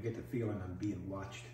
I get the feeling I'm being watched.